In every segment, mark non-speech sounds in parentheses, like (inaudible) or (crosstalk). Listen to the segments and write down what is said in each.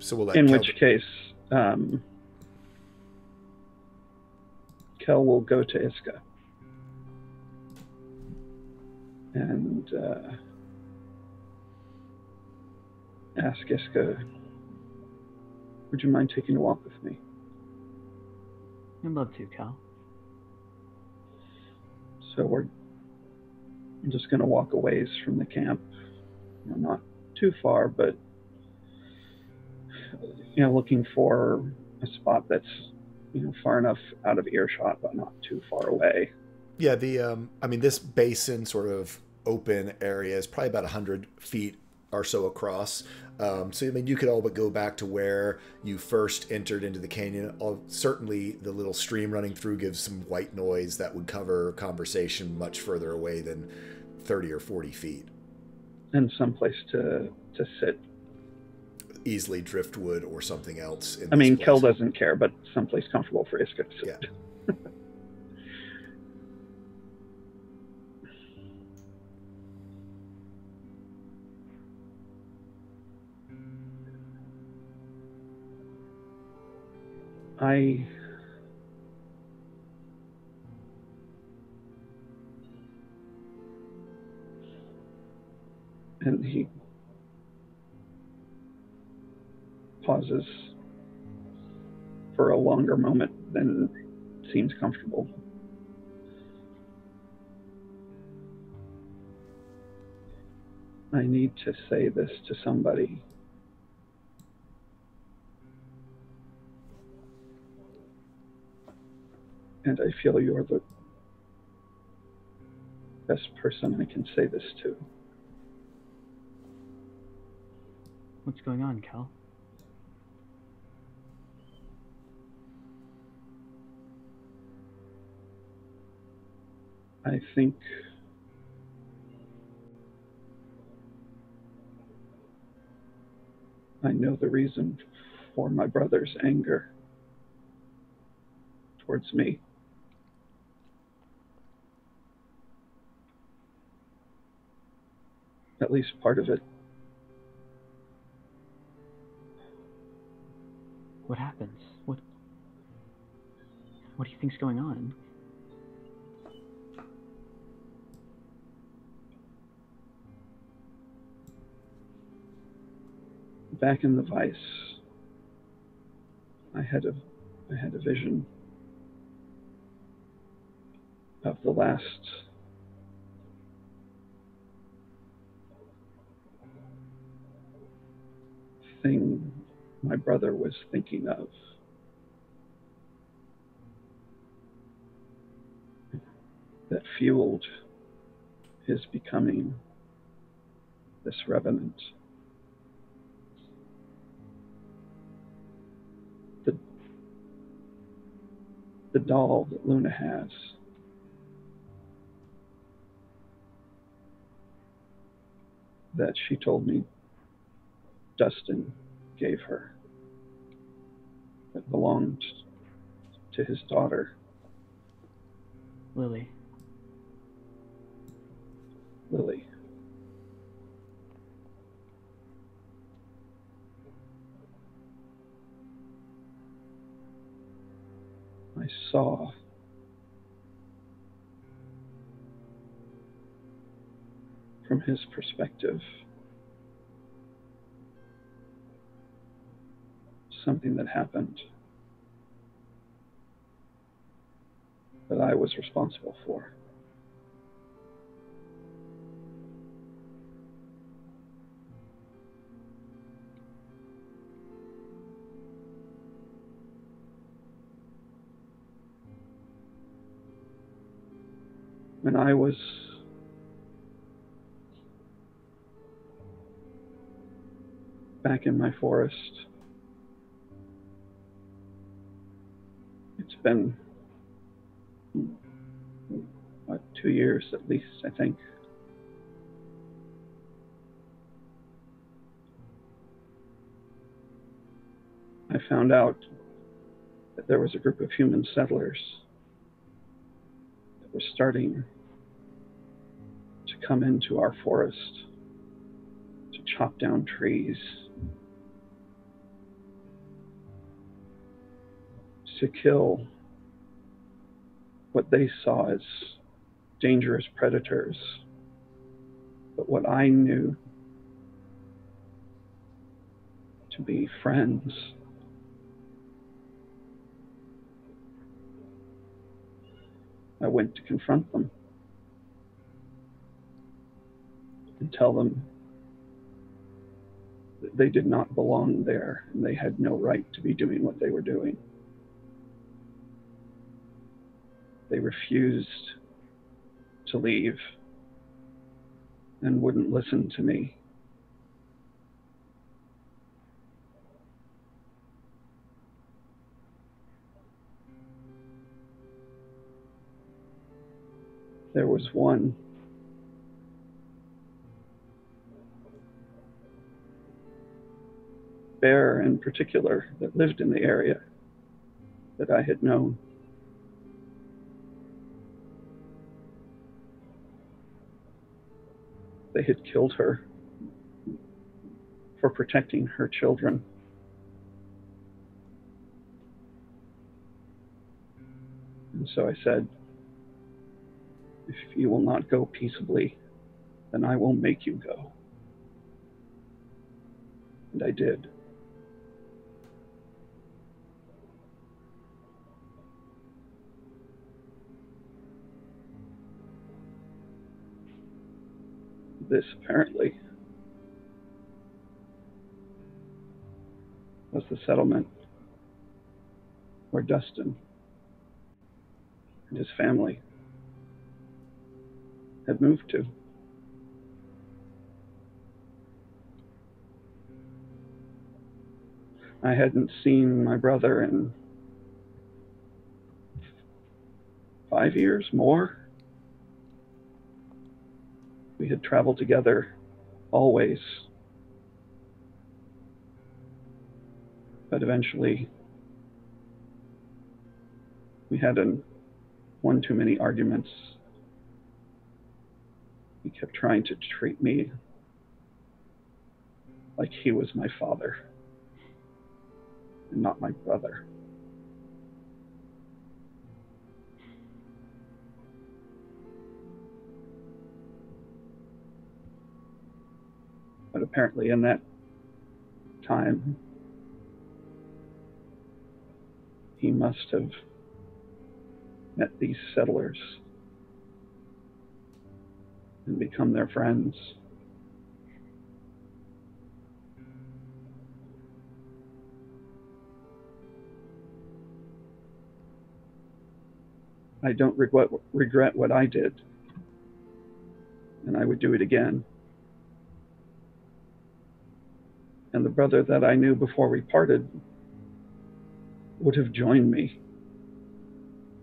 So we'll let In Kel- which case, um, Kel will go to Iska. And uh, ask Iska, would you mind taking a walk with me? I'd love to, Cal. So we're I'm just going to walk a ways from the camp. You know, not too far, but you know, looking for a spot that's you know far enough out of earshot, but not too far away. Yeah, the um, I mean, this basin sort of open area is probably about hundred feet or so across. Um, so I mean, you could all but go back to where you first entered into the canyon. All, certainly, the little stream running through gives some white noise that would cover conversation much further away than thirty or forty feet. And someplace to to sit. Easily driftwood or something else. In I mean, this Kel doesn't care, but someplace comfortable for Iska to sit. Yeah. (laughs) I and he pauses for a longer moment than seems comfortable. I need to say this to somebody. And I feel you're the best person I can say this to. What's going on, Cal? I think I know the reason for my brother's anger towards me. At least part of it. What happens? What? What do you think's going on? Back in the vice, I had a, I had a vision of the last thing my brother was thinking of. That fueled his becoming this revenant. The the doll that Luna has. That she told me Dustin gave her. That belonged to his daughter, Lilly. Lilly. I saw from his perspective something that happened that I was responsible for. When I was back in my forest. It's been what, two years at least, I think. I found out that there was a group of human settlers we're starting to come into our forest to chop down trees, to kill what they saw as dangerous predators. But what I knew to be friends I went to confront them and tell them that they did not belong there and they had no right to be doing what they were doing. They refused to leave and wouldn't listen to me. There was one bear in particular that lived in the area that I had known. They had killed her for protecting her children. And so I said, If you will not go peaceably, then I will make you go. And I did. this apparently was the settlement where Dustin and his family had moved to. I hadn't seen my brother in five years more. We had traveled together always. But eventually, we had an, one too many arguments. He kept trying to treat me like he was my father and not my brother. But apparently, in that time, he must have met these settlers and become their friends. I don't regret, regret what I did, and I would do it again. And the brother that I knew before we parted would have joined me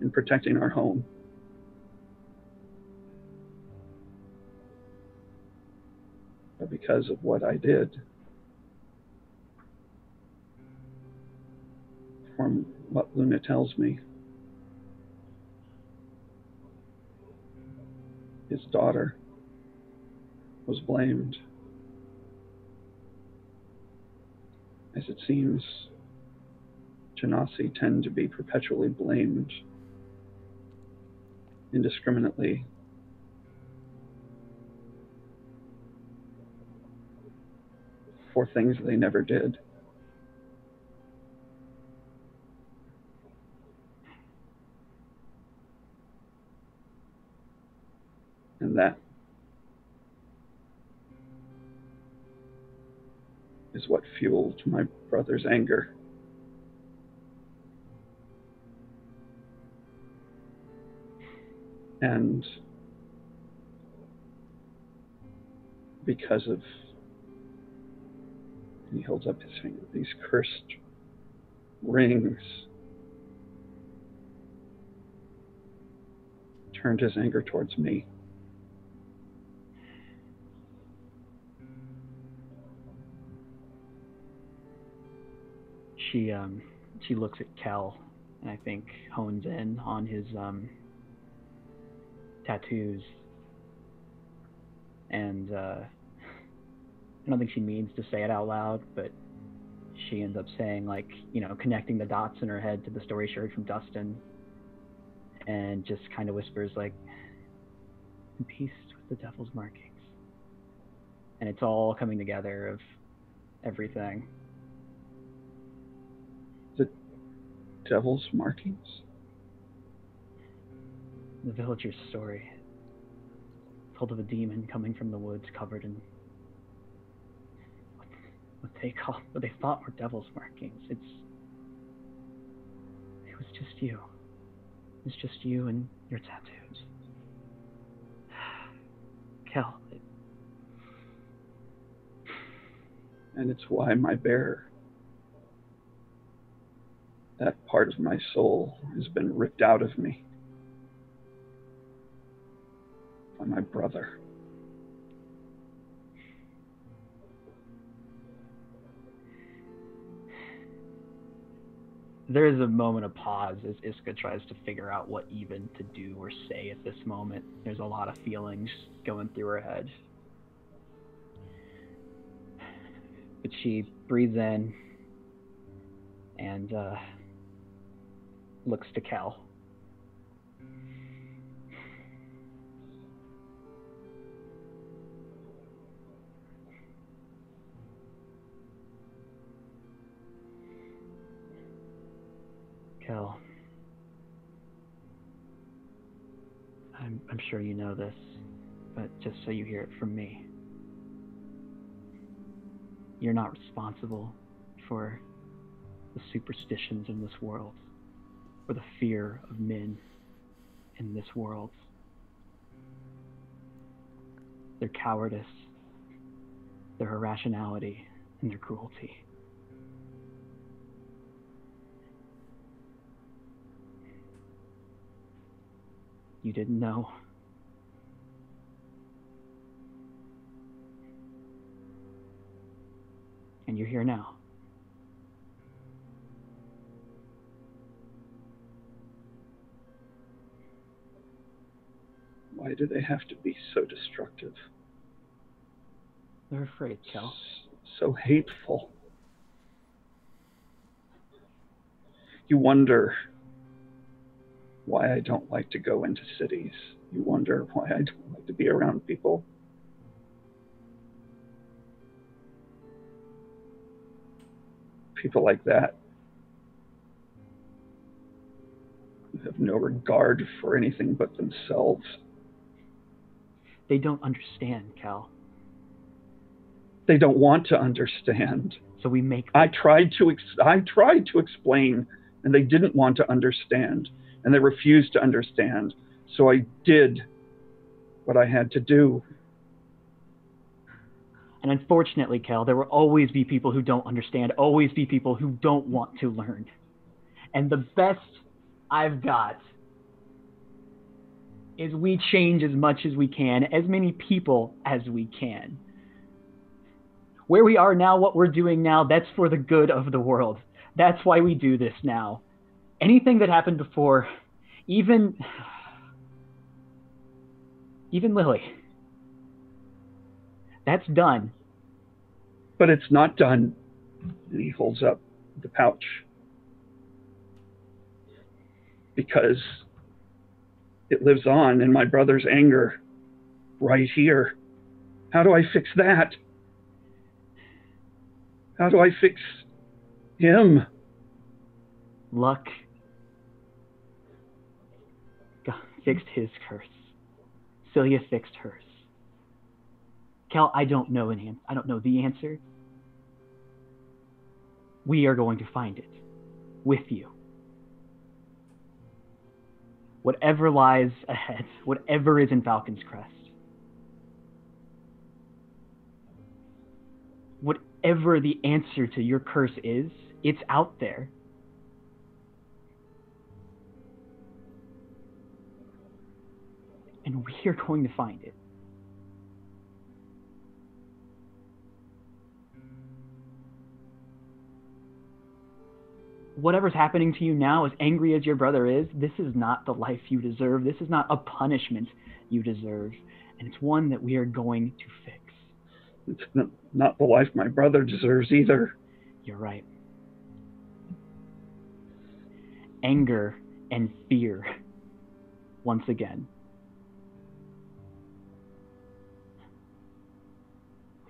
in protecting our home. Because of what I did, from what Luna tells me, his daughter was blamed. As it seems, Genasi tend to be perpetually blamed indiscriminately. For things they never did. And that is what fueled my brother's anger. And because of, he holds up his finger, these cursed rings. Turned his anger towards me. She um she looks at Cal and I think hones in on his um tattoos. And uh I don't think she means to say it out loud, but she ends up saying, like, you know, connecting the dots in her head to the story she heard from Dustin, and just kind of whispers, like, in peace with the devil's markings. And it's all coming together of everything. The devil's markings? The villager's story told of a demon coming from the woods covered in what they call what they thought were devil's markings. It's it was just you. It's just you and your tattoos. (sighs) Kel. It... And it's why my bear, that part of my soul, has been ripped out of me by my brother. There is a moment of pause as Iska tries to figure out what even to do or say at this moment. There's a lot of feelings going through her head. But she breathes in and uh, looks to Kel. Kel. I'm, I'm sure you know this, but just so you hear it from me. You're not responsible for the superstitions in this world, or the fear of men in this world. Their cowardice, their irrationality, and their cruelty. You didn't know. And you're here now. Why do they have to be so destructive? They're afraid, Kel. So hateful. You wonder why I don't like to go into cities. You wonder why I don't like to be around people. People like that have no regard for anything but themselves. They don't understand, Cal. They don't want to understand. So we make. I tried to. Ex- I tried to explain, and they didn't want to understand and they refused to understand. So I did what I had to do. And unfortunately, Kel, there will always be people who don't understand, always be people who don't want to learn. And the best I've got is we change as much as we can, as many people as we can. Where we are now, what we're doing now, that's for the good of the world. That's why we do this now anything that happened before, even even Lilly. That's done. But it's not done. he holds up the pouch. Because it lives on in my brother's anger right here. How do I fix that? How do I fix him? Luck God fixed his curse. Celia fixed hers. Cal, I don't know an answer. I don't know the answer. We are going to find it with you. Whatever lies ahead, whatever is in Falcon's Crest, whatever the answer to your curse is, it's out there. and we are going to find it. Whatever's happening to you now, as angry as your brother is, this is not the life you deserve. This is not a punishment you deserve. And it's one that we are going to fix. It's not the life my brother deserves either. You're right. Anger and fear once again.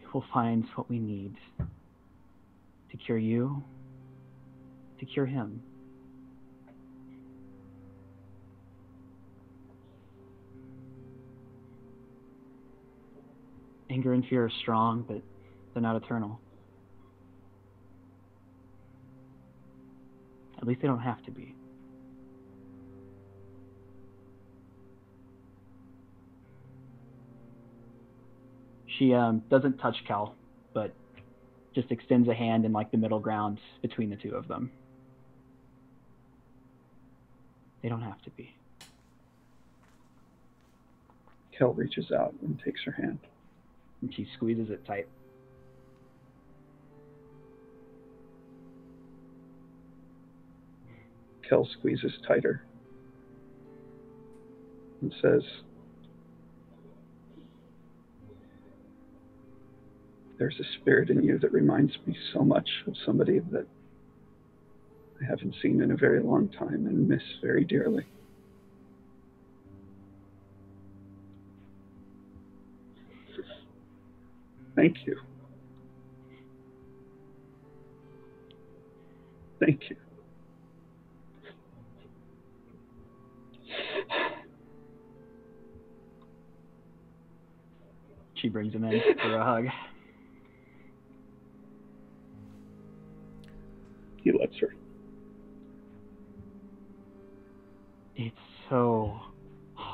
We will find what we need to cure you, to cure him. Anger and fear are strong, but they're not eternal. At least they don't have to be. She um, doesn't touch Cal, but just extends a hand in like the middle ground between the two of them. They don't have to be. Kel reaches out and takes her hand. And she squeezes it tight. Kel squeezes tighter and says, There's a spirit in you that reminds me so much of somebody that I haven't seen in a very long time and miss very dearly. Thank you. Thank you. She brings him in for a hug.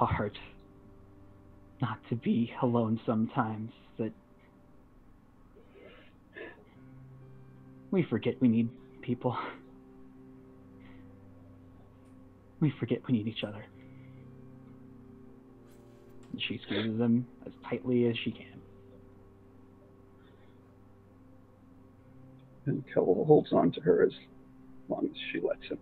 Hard not to be alone sometimes that we forget we need people. We forget we need each other. And she squeezes him as tightly as she can. And Kel holds on to her as long as she lets him.